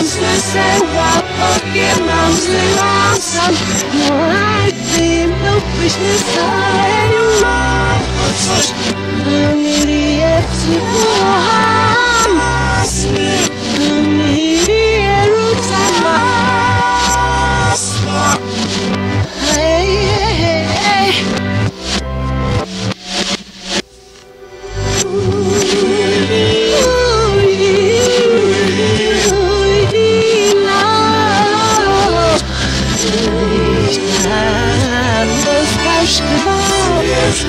Mądrze se łapotnie, mądrze lasam Moraj tym, byś nie stale nie I'm no nie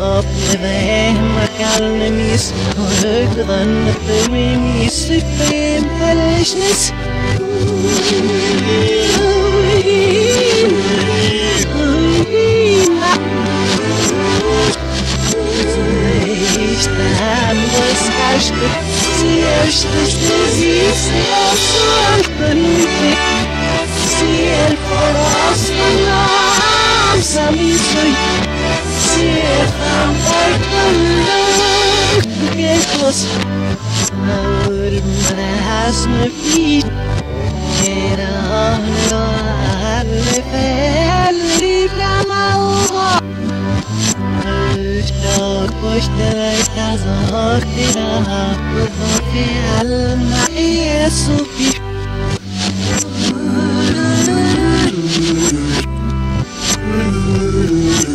أطلبهم أكلم يسوع ظن الثمين يسفين بلش Siehst du, du siehst ja so, wenn du siehst, zamisli Cietām parklanāk Vieglas Caur manās nepīt Gerānā é tão اشتريت que وضعي المعيص بها Dude.